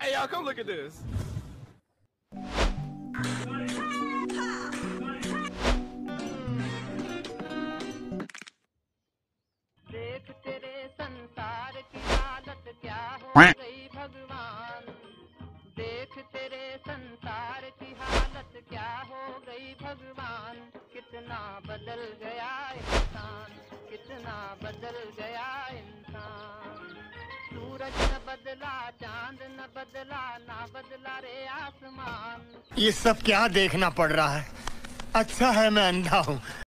hey, y'all, come look at this. देख तेरे संसार की हालत क्या हो गई भगवान देख तेरे संसार की हालत क्या हो गई भगवान कितना बदल गया इंसान कितना बदल गया इंसान सूरज न बदला, चाँद न बदला, ना बदला रे आसमान। ये सब क्या देखना पड़ रहा है? अच्छा है मैं अंधा हूँ।